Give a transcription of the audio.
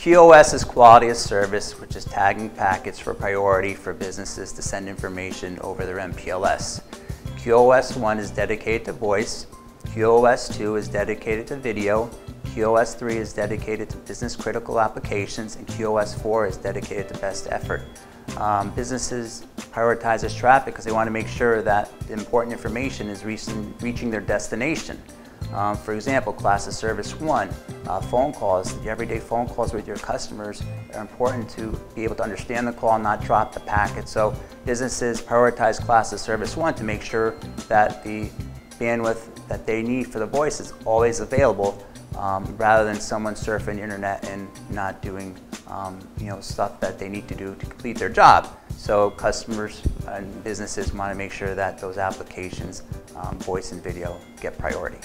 QoS is quality of service, which is tagging packets for priority for businesses to send information over their MPLS. QoS 1 is dedicated to voice, QoS 2 is dedicated to video, QoS 3 is dedicated to business critical applications, and QoS 4 is dedicated to best effort. Um, businesses prioritize this traffic because they want to make sure that important information is reaching their destination. Um, for example, class of service one, uh, phone calls, the everyday phone calls with your customers are important to be able to understand the call, and not drop the packet. So businesses prioritize class of service one to make sure that the bandwidth that they need for the voice is always available um, rather than someone surfing the internet and not doing um, you know, stuff that they need to do to complete their job. So customers and businesses want to make sure that those applications, um, voice and video, get priority.